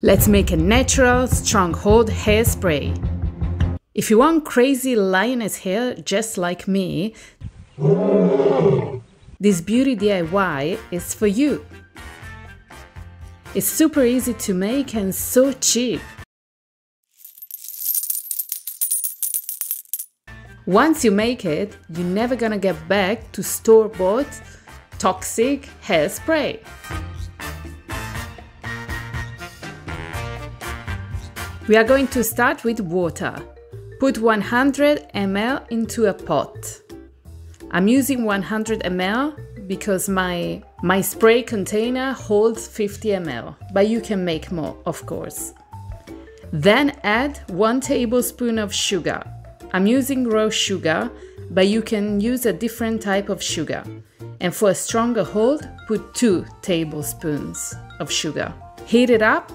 Let's make a natural stronghold hairspray. If you want crazy lioness hair just like me, this beauty DIY is for you. It's super easy to make and so cheap. Once you make it, you're never gonna get back to store-bought toxic hairspray. We are going to start with water. Put 100 ml into a pot. I'm using 100 ml because my, my spray container holds 50 ml, but you can make more, of course. Then add 1 tablespoon of sugar. I'm using raw sugar, but you can use a different type of sugar. And for a stronger hold, put 2 tablespoons of sugar. Heat it up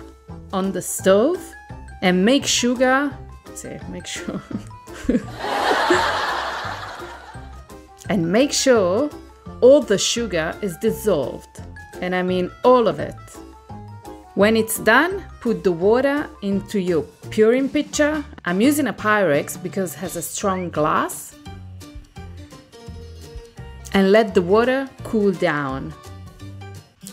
on the stove and make sugar say make sure and make sure all the sugar is dissolved and I mean all of it. When it's done, put the water into your puring pitcher. I'm using a Pyrex because it has a strong glass. And let the water cool down.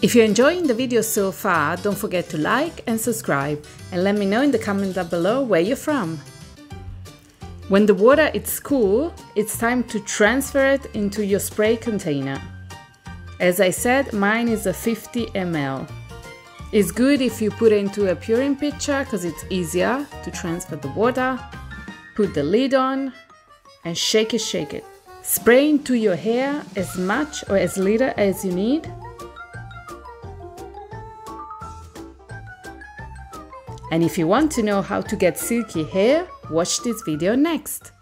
If you're enjoying the video so far, don't forget to like and subscribe and let me know in the comment down below where you're from. When the water is cool, it's time to transfer it into your spray container. As I said, mine is a 50 ml. It's good if you put it into a puring pitcher because it's easier to transfer the water. Put the lid on and shake it, shake it. Spray into your hair as much or as little as you need And if you want to know how to get silky hair, watch this video next.